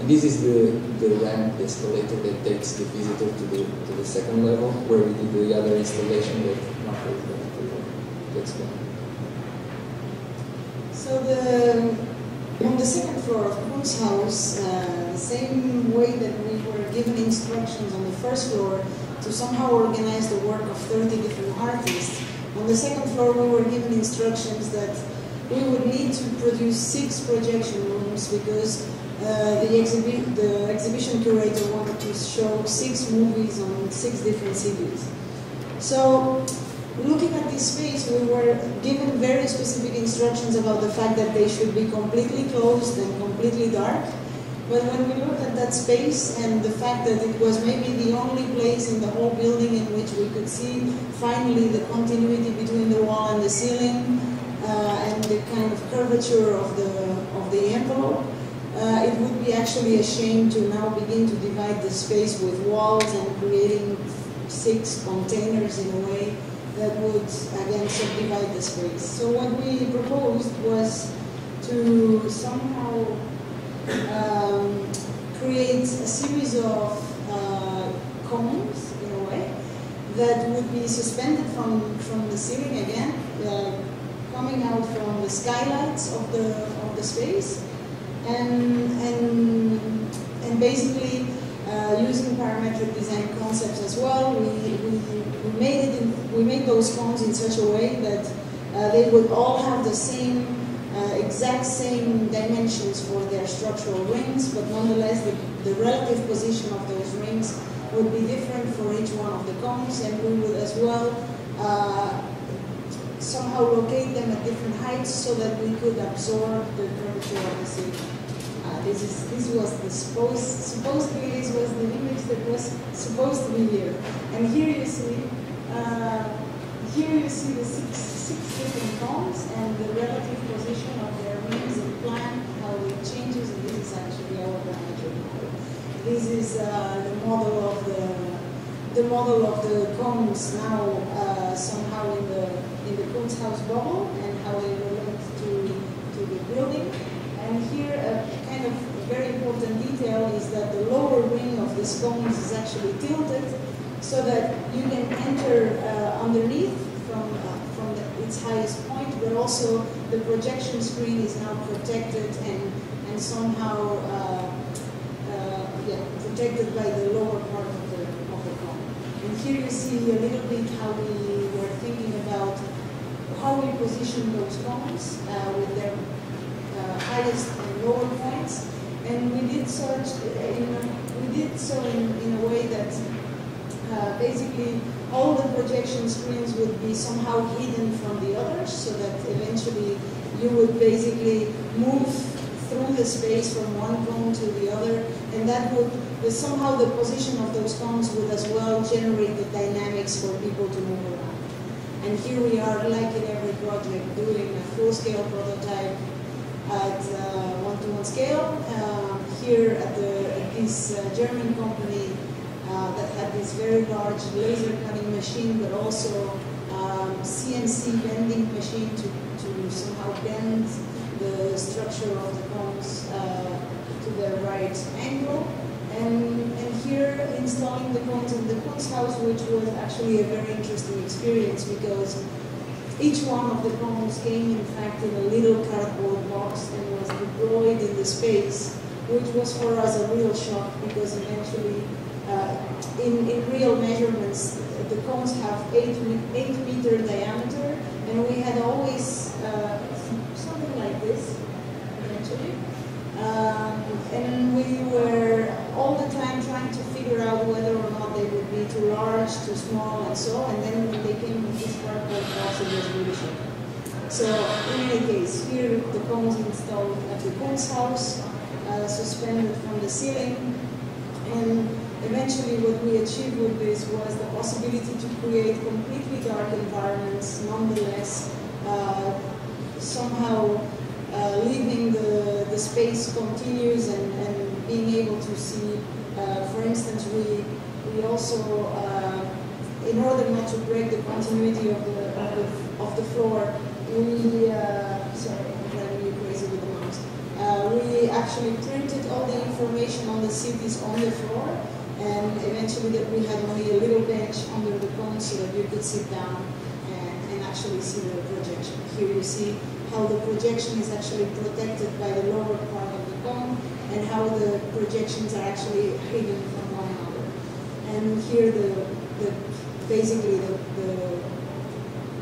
And this is the, the ramp, the escalator that takes the visitor to the, to the second level, where we do the other installation that Marta is going to explain. So the, on the second floor of Kunsthaus, uh, the same way that we were given instructions on the first floor to somehow organize the work of 30 different artists, on the second floor we were given instructions that we would need to produce six projection rooms because uh, the, exhibi the exhibition curator wanted to show six movies on six different cities. So looking at this space, we were given very specific instructions about the fact that they should be completely closed and completely dark. But when we looked at that space and the fact that it was maybe the only place in the whole building in which we could see finally the continuity between the wall and the ceiling, uh, and the kind of curvature of the, of the envelope, uh, it would be actually a shame to now begin to divide the space with walls and creating six containers in a way that would again subdivide the space. So what we proposed was to somehow um, create a series of uh, cones in a way that would be suspended from, from the ceiling again, uh, coming out from the skylights of the of the space, and and and basically uh, using parametric design concepts as well. We, we, we made it in, we made those cones in such a way that uh, they would all have the same uh, exact same dimensions for their structural rings, but nonetheless the, the relative position of those rings would be different for each one of the cones, and we would as well uh, somehow locate them at different heights so that we could absorb the curvature of the city. Uh, this is this was the supposed supposedly this was the image that was supposed to be here. And here you see uh, here you see the six six different cones and the relative position of their wings and plan how it changes. And this is actually our parametric model. This is uh, the model of the the model of the cones now uh, somehow in the in the Kunsthaus bubble and how they relate to, to the building. And here a kind of very important detail is that the lower wing of this cones is actually tilted so that you can enter uh, underneath from, uh, from the, its highest point, but also the projection screen is now protected and, and somehow uh, uh yeah, protected by the lower part of the of the cone. and here you see a little bit how we were thinking about how we position those cones uh, with their uh, highest and lower points. And we did such in, we did so in, in a way that uh, basically all the projection screens would be somehow hidden from the others so that eventually you would basically move through the space from one cone to the other and that would somehow the position of those cones would as well generate the dynamics for people to move around. And here we are, like in every project, doing a full-scale prototype at uh, one-to-one scale. Uh, here at, the, at this uh, German company uh, that had this very large laser cutting machine, but also um, CNC bending machine to, to somehow bend the structure of the cones uh, to the right angle. And, and here installing the cones in the Kunsthaus, which was actually a very interesting experience because each one of the cones came in fact in a little cardboard box and was deployed in the space, which was for us a real shock because eventually uh, in, in real measurements, the cones have 8, eight meter diameter and we had always uh, something like this eventually. Um, and we were all the time trying to figure out whether or not they would be too large, too small, and so. And then when they came with this it was really shocking. So in any case, here the cones installed at the Kunsthaus, uh, suspended from the ceiling, and eventually what we achieved with this was the possibility to create completely dark environments, nonetheless, uh, somehow uh, leaving the, the space continuous and, and being able to see, uh, for instance, we, we also, uh, in order not to break the continuity of the, of the, of the floor, we, uh, sorry, I'm driving you crazy with the mouse. Uh, we actually printed all the information on the cities on the floor, and eventually that we had only a little bench under the cone so that you could sit down and, and actually see the projection. Here you see how the projection is actually protected by the lower part of the cone, and how the projections are actually hidden from one another. And here the, the basically the, the,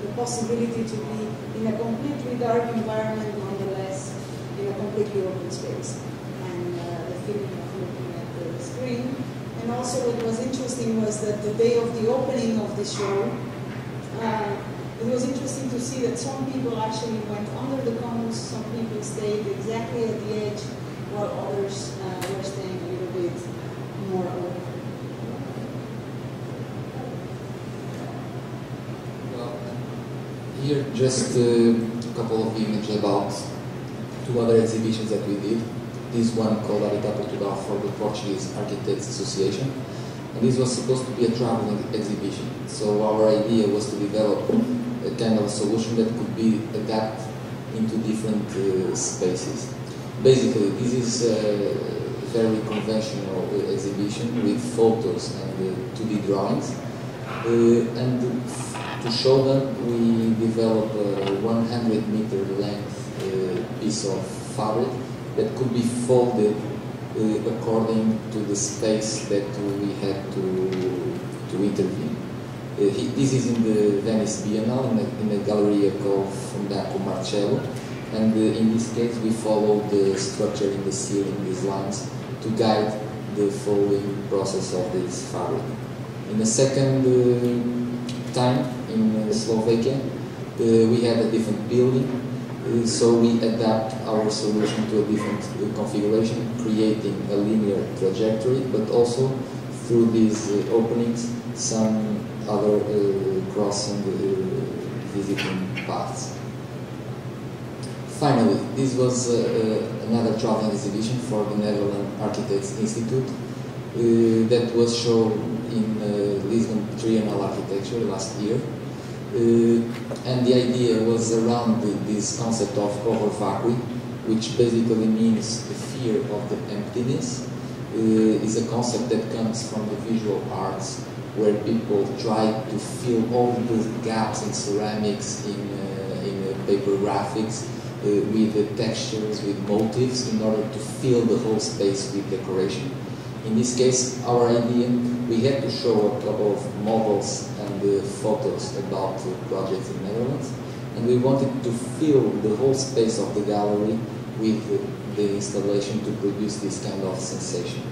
the possibility to be in a completely dark environment nonetheless in a completely open space. And uh, the feeling of looking at the screen. And also what was interesting was that the day of the opening of the show, uh, it was interesting to see that some people actually went under the cones, some people stayed exactly at the edge, while others uh, were staying a little bit more open. Well, here just uh, a couple of images about two other exhibitions that we did. This one called Habitat Portugal for the Portuguese Architects Association. And this was supposed to be a traveling exhibition. So our idea was to develop a kind of solution that could be adapted into different uh, spaces. Basically, this is a very conventional exhibition with photos and 2D uh, drawings. Uh, and to show them, we developed a 100 meter length uh, piece of fabric that could be folded according to the space that we had to, to intervene. Uh, he, this is in the Venice Biennale in a, in a gallery called Fondaco Marcello and uh, in this case we follow the structure in the ceiling, these lines, to guide the following process of this fabric. In the second uh, time in uh, Slovakia, uh, we had a different building, uh, so we adapt our solution to a different configuration, creating a linear trajectory, but also through these openings, some other crossing visiting paths. Finally, this was uh, uh, another traveling exhibition for the Netherlands Architects Institute uh, that was shown in Lisbon Triennial Architecture last year. Uh, and the idea was around this concept of horror vacui, which basically means the fear of the emptiness. Uh, is a concept that comes from the visual arts, where people try to fill all the gaps in ceramics, in, uh, in uh, paper graphics, uh, with textures, with motifs, in order to fill the whole space with decoration. In this case, our idea, we had to show a couple of models and uh, photos about the project in Netherlands, and we wanted to fill the whole space of the gallery with the installation to produce this kind of sensation.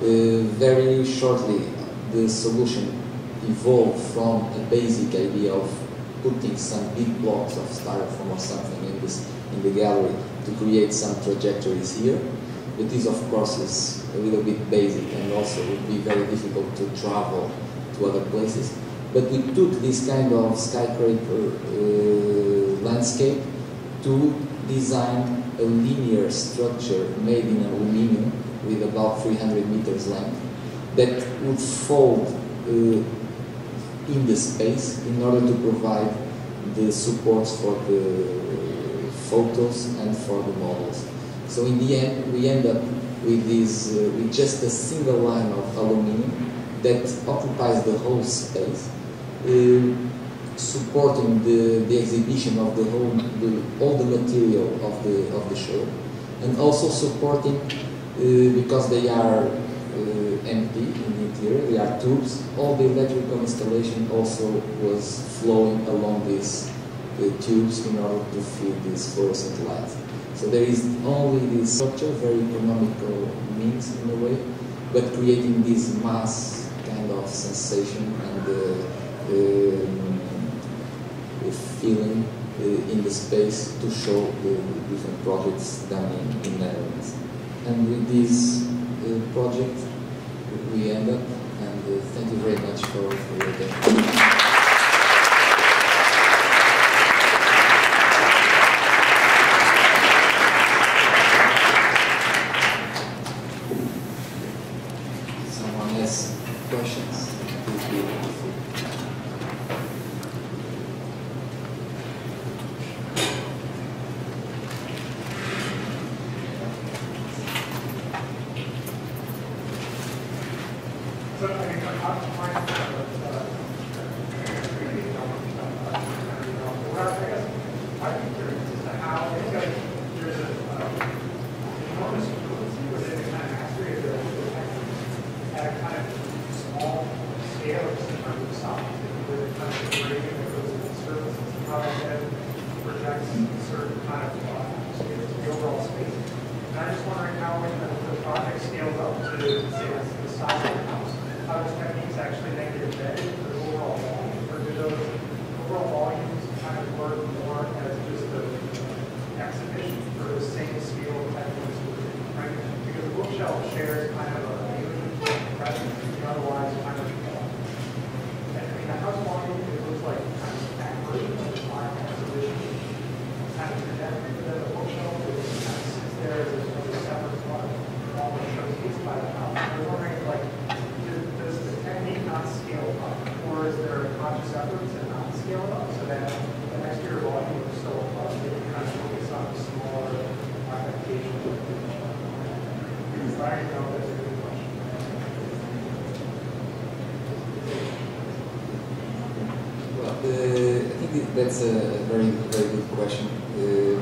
Uh, very shortly, the solution evolved from a basic idea of putting some big blocks of styrofoam or something in this in the gallery to create some trajectories here. But this, of course, is a little bit basic and also would be very difficult to travel to other places. But we took this kind of skyscraper uh, landscape to design a linear structure made in aluminum with about 300 meters length that would fold uh, in the space in order to provide the supports for the photos and for the models. So in the end, we end up with this, uh, with just a single line of aluminum that occupies the whole space, supporting the, the exhibition of the whole, the, all the material of the of the show, and also supporting uh, because they are uh, empty in the interior, they are tubes. All the electrical installation also was flowing along these tubes in order to feed these fluorescent lights. So there is only this structure, very economical means in a way, but creating this mass kind of sensation and uh, um, feeling uh, in the space to show the different projects done in, in Netherlands. And with this uh, project, we end up, and uh, thank you very much for, for your attention. That's a very very good question. Uh,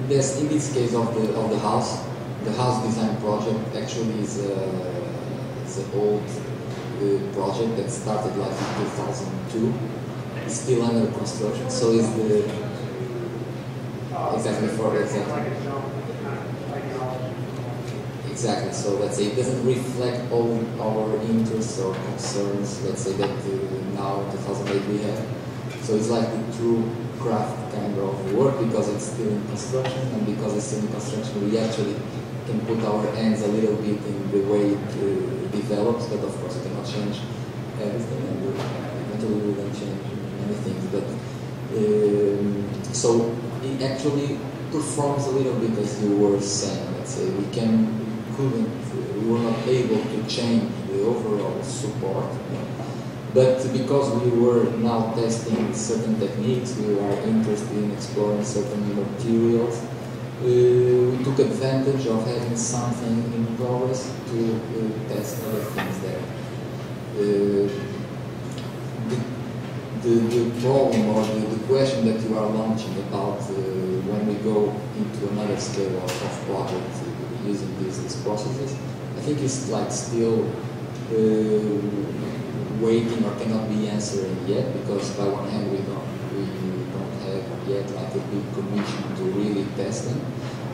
in this case of the of the house, the house design project actually is a, is an old uh, project that started like in 2002. It's still under construction, so it's the exactly for exactly. Exactly. So let's say it doesn't reflect all our interests or concerns. Let's say that uh, now 2008 we have. So it's like true craft kind of work because it's still in construction and because it's still in construction we actually can put our hands a little bit in the way it uh, develops but of course we cannot change everything and we eventually we change many things but um, so it actually performs a little bit as you were saying let's say we can couldn't we were not able to change the overall support you know, But because we were now testing certain techniques, we were interested in exploring certain materials, uh, we took advantage of having something in progress to uh, test other things there. Uh, the, the, the, problem or the, the, question that you are launching about uh, when we go into another scale of, of project uh, using these, these processes, I think it's like still uh, waiting or cannot be answering yet because by one hand we don't we don't have yet like a big commission to really test them.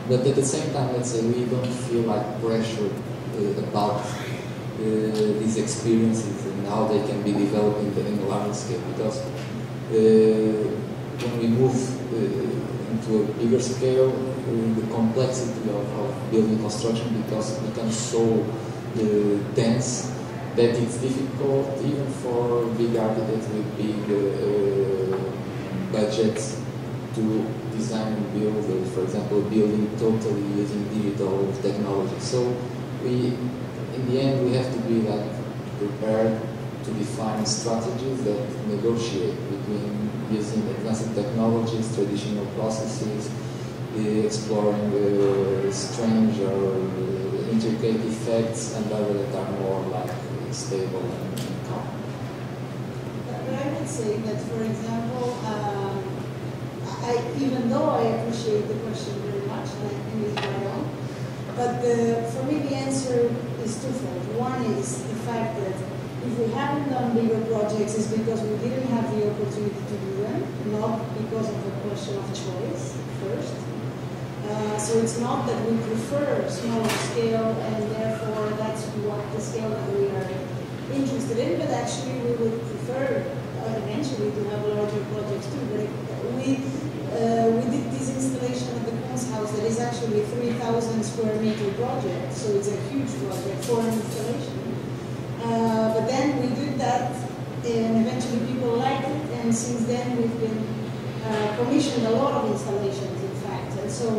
But at the same time, let's say we don't feel like pressure uh, about uh, these experiences and how they can be developed in, the, in a larger scale because uh, when we move uh, into a bigger scale, uh, the complexity of, of building construction because it becomes so dense that it's difficult even for big architects with big uh, budgets to design and build, uh, for example, building totally using digital technology. So we, in the end, we have to be like prepared to define strategies that negotiate between using advanced technologies, traditional processes, uh, exploring uh, strange or intricate effects, and other that are more like stable and, calm. But I would say that, for example, um, I, even though I appreciate the question very much, and I think it's on, but the, for me the answer is twofold. One is the fact that if we haven't done bigger projects, it's because we didn't have the opportunity to do them, not because of a question of choice first. Uh, so it's not that we prefer smaller scale and therefore that's what the scale that we are interested in, but actually we would prefer uh, eventually to have larger projects too. But we uh, we did this installation at the Kunsthaus that is actually a 3,000 square meter project, so it's a huge project for an installation. Uh, but then we did that and eventually people liked it and since then we've been uh, commissioned a lot of installations in fact and so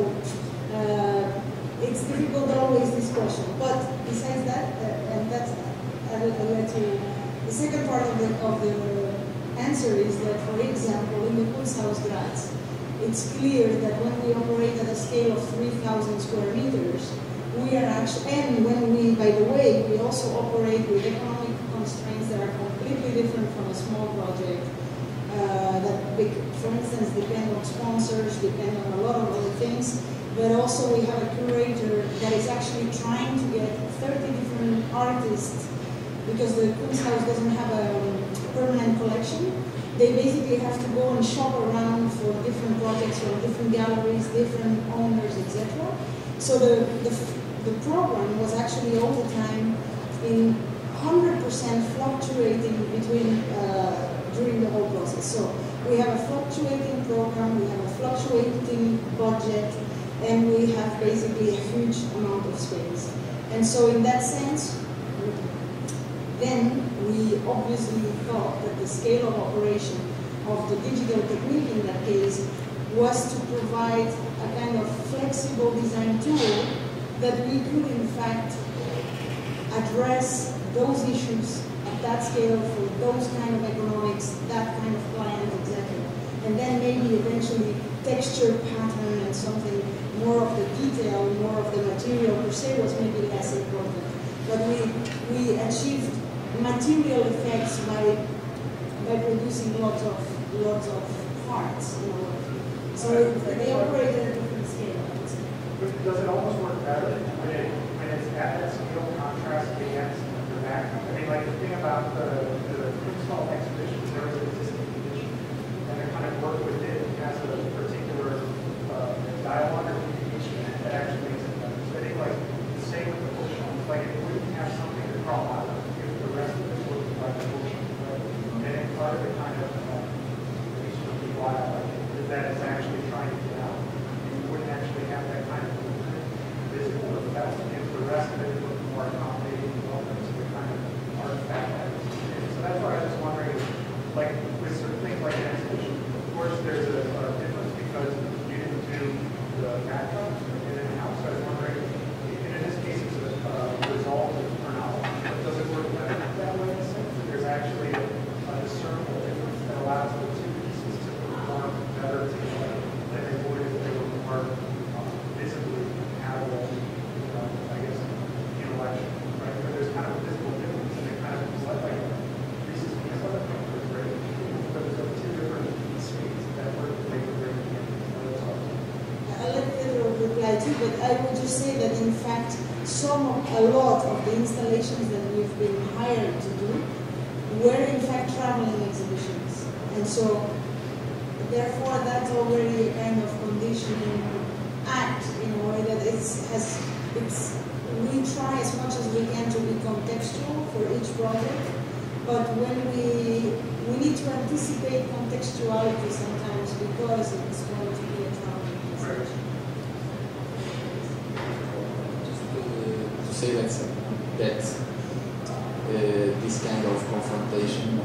uh, it's difficult always this question. But besides that, uh, and that's, The second part of the, of the answer is that, for example, in the Kunsthaus Graz, it's clear that when we operate at a scale of 3,000 square meters, we are actually, and when we, by the way, we also operate with economic constraints that are completely different from a small project uh, that, for instance, depend on sponsors, depend on a lot of other things. But also we have a curator that is actually trying to get 30 different artists because the Kunsthaus doesn't have a permanent collection. They basically have to go and shop around for different projects from different galleries, different owners, etc. So the, the, the program was actually all the time in 100% fluctuating between uh, during the whole process. So we have a fluctuating program, we have a fluctuating budget, and we have basically a huge amount of space. And so in that sense, then we obviously thought that the scale of operation of the digital technique in that case was to provide a kind of flexible design tool that we could in fact address those issues at that scale for those kind of economics, that kind of client, etc. And then maybe eventually texture pattern and something more of the detail, more of the material per se was maybe less important. But we we achieved material effects by by producing lots of lots of parts a way. So they operate at a different scale. Does it almost work better when, it, when it's at that scale contrast against the back? I mean, like the thing about the, the install exhibition, there is an existing condition, and they kind of work with it as a particular uh, dialogue or communication that actually makes it better. So I think like the same with the bookshelf, like if we didn't have something to crawl out of, if the rest of it was like the bookshelf, right? And then part of it kind of uh, makes you be wild, like if that is actually trying to get out. You wouldn't actually have that kind of visible effect if the rest of it was more accommodating development, so the kind of artifact that is. So that's why I was wondering I would just say that in fact, some of, a lot of the installations that we've been hired to do were in fact traveling exhibitions. And so, therefore, that's already a kind of conditioning act in a way that it's, has, it's, we try as much as we can to be contextual for each project, but when we, we need to anticipate contextuality sometimes because it's going to be a traveling exhibition. Just uh, to say that, that uh, this kind of confrontation, uh,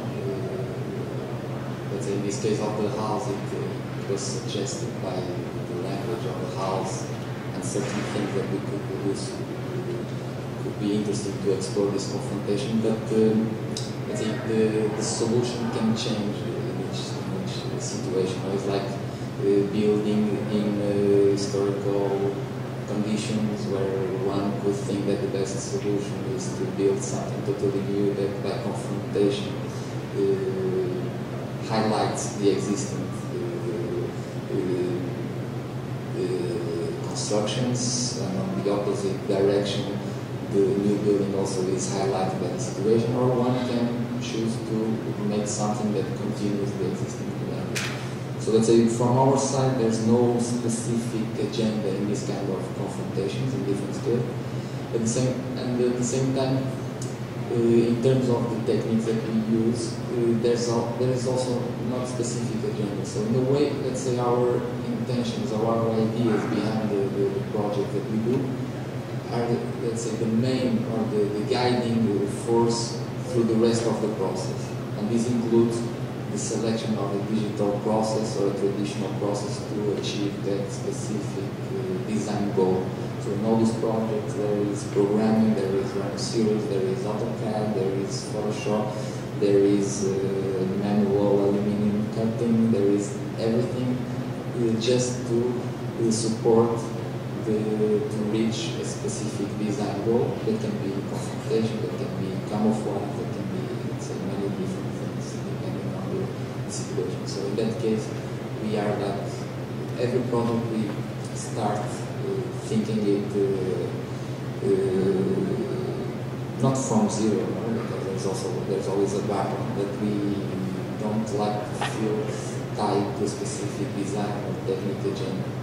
let's say in this case of the house, it, uh, it was suggested by the language of the house and certain things that we could produce uh, could be interesting to explore this confrontation, but um, I think the, the solution can change in each, in each situation. It's like uh, building in uh, historical conditions where one could think that the best solution is to build something totally new that by confrontation uh, highlights the existing uh, uh, uh, constructions on the opposite direction the new building also is highlighted by the situation or one can choose to make something that continues the existing building. So let's say from our side, there's no specific agenda in this kind of confrontations in different scale. At the same and at the same time, uh, in terms of the techniques that we use, uh, there's there is also not specific agenda. So in a way, let's say our intentions or our ideas behind the project that we do are, the, let's say, the main or the, the guiding force through the rest of the process. And this includes the selection of a digital process or a traditional process to achieve that specific uh, design goal. So in all these projects, there is programming, there is Rhinoceros, there is AutoCAD, there is Photoshop, there is uh, manual aluminum cutting, there is everything uh, just to uh, support the, to reach a specific design goal that can be confrontation, that can be camouflage, that can be say, many different things depending on the situation. So in that case, we are that every product we start uh, thinking it uh, uh, not from zero, no? because there's also there's always a background that we don't like to feel tied to specific design or technical agenda